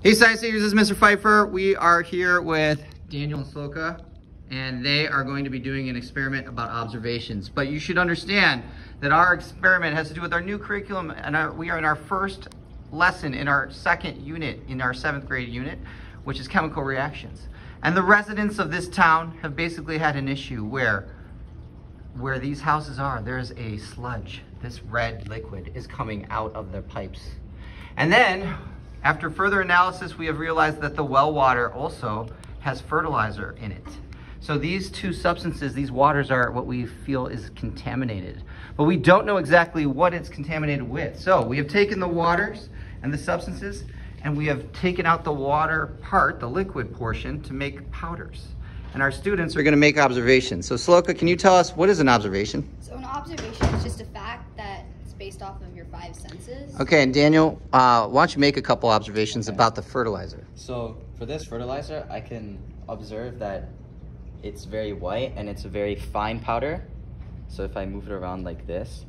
Hey Science Seekers, this is Mr. Pfeifer. We are here with Daniel and Sloka, and they are going to be doing an experiment about observations. But you should understand that our experiment has to do with our new curriculum, and our, we are in our first lesson in our second unit, in our seventh grade unit, which is chemical reactions. And the residents of this town have basically had an issue where where these houses are, there's a sludge. This red liquid is coming out of their pipes. And then, after further analysis, we have realized that the well water also has fertilizer in it. So these two substances, these waters are what we feel is contaminated. But we don't know exactly what it's contaminated with. So we have taken the waters and the substances and we have taken out the water part, the liquid portion, to make powders and our students are going to make observations. So Sloka, can you tell us what is an observation? So an observation based off of your five senses. Okay, and Daniel, uh, why don't you make a couple observations okay. about the fertilizer? So for this fertilizer, I can observe that it's very white and it's a very fine powder. So if I move it around like this,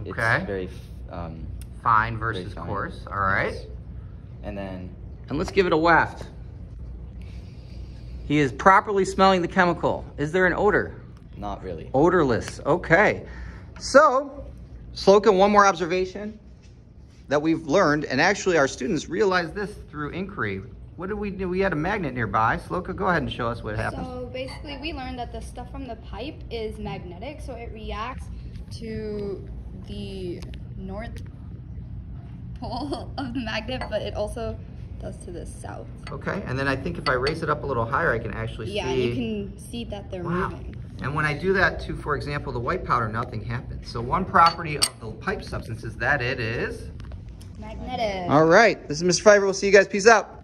okay. it's very um, fine versus very fine. coarse. All right. Yes. And then. And let's give it a waft. He is properly smelling the chemical. Is there an odor? Not really. Odorless, okay. So, Sloka, one more observation that we've learned, and actually our students realized this through inquiry. What did we do? We had a magnet nearby. Sloka, go ahead and show us what happened. So basically we learned that the stuff from the pipe is magnetic, so it reacts to the north pole of the magnet, but it also does to the south. Okay, and then I think if I raise it up a little higher, I can actually yeah, see. Yeah, you can see that they're wow. moving. And when I do that to, for example, the white powder, nothing happens. So one property of the pipe substance is that it is? Magnetic. All right, this is Mr. Pfeifer. We'll see you guys. Peace out.